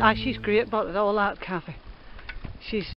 ah, she's great, but with all that, Kathy. She's